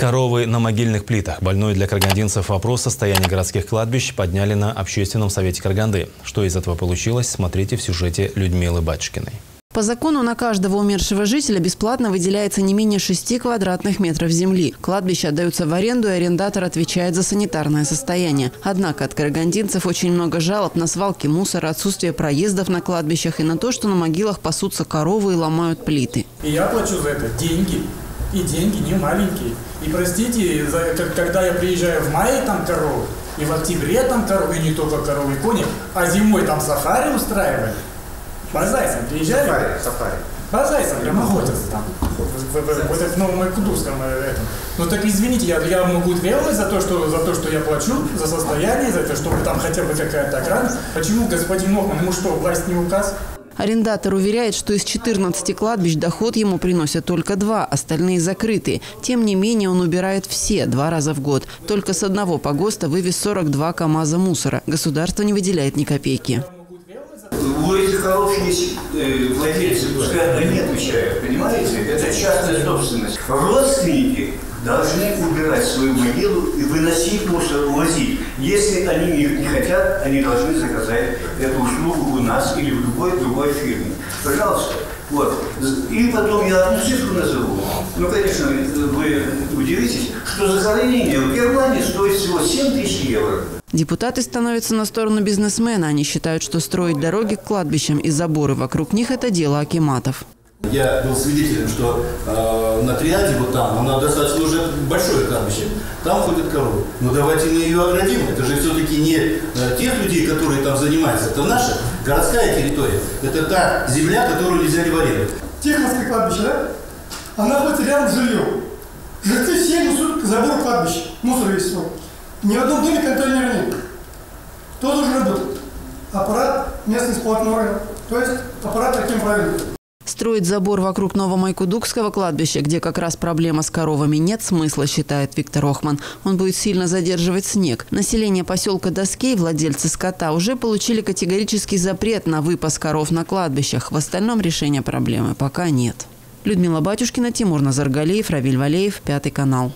Коровы на могильных плитах. Больной для каргандинцев вопрос состояния городских кладбищ подняли на общественном совете Карганды. Что из этого получилось, смотрите в сюжете Людмилы Батюшкиной. По закону на каждого умершего жителя бесплатно выделяется не менее 6 квадратных метров земли. Кладбища отдаются в аренду, и арендатор отвечает за санитарное состояние. Однако от карагандинцев очень много жалоб на свалки мусора, отсутствие проездов на кладбищах и на то, что на могилах пасутся коровы и ломают плиты. И я плачу за это деньги. И деньги не маленькие. И простите, за, как, когда я приезжаю в мае, там коровы, и в октябре там коровы, и не только коровы и кони, а зимой там сафари устраивали. По зайцам приезжали? Сафари, сафари. По зайцам прям охотятся там. В, в, в, в, в Новом Айкудовском э, этом. Ну так извините, я, я могу требовать за то, что, за то, что я плачу, за состояние, за то, чтобы там хотя бы какая-то охрана. Почему господин Мохман, ему что, власть не указ? Арендатор уверяет, что из 14 кладбищ доход ему приносят только два, остальные закрытые. Тем не менее, он убирает все два раза в год. Только с одного погоста вывез 42 КАМАЗа мусора. Государство не выделяет ни копейки. У этих коров есть э, владельцы, пускай они отвечают, понимаете? Это частная собственность. Родственники должны убирать свою могилу и выносить мусор, увозить. Если они не, не хотят, они должны заказать эту услугу у нас или в любой другой фирме. Пожалуйста. Вот. И потом я одну цифру назову. Ну, конечно, вы удивитесь, что захоронение в Германии стоит всего 7 тысяч евро. Депутаты становятся на сторону бизнесмена. Они считают, что строить дороги к кладбищам и заборы вокруг них – это дело акиматов. Я был свидетелем, что э, на Триаде, вот там, она достаточно уже большое кладбище, там ходят коровы. Но давайте мы ее оградим. Это же все-таки не э, тех людей, которые там занимаются. Это наша городская территория. Это та земля, которую нельзя реварировать. Тихоновское кладбище, да? Она находится рядом с жильем. Жильцы все несут к забору кладбища. Мусор весь свой. Ни в одном доме контейнера нет. Кто должен работать? Аппарат местный исполнительный орган. То есть аппарат таким правильным. Строить забор вокруг Новомайкудукского кладбища, где как раз проблема с коровами, нет смысла, считает Виктор Охман. Он будет сильно задерживать снег. Население поселка Доскей, владельцы скота, уже получили категорический запрет на выпас коров на кладбищах. В остальном решения проблемы пока нет. Людмила Батюшкина, Тимур Назаргалеев, Равиль Валеев, Пятый канал.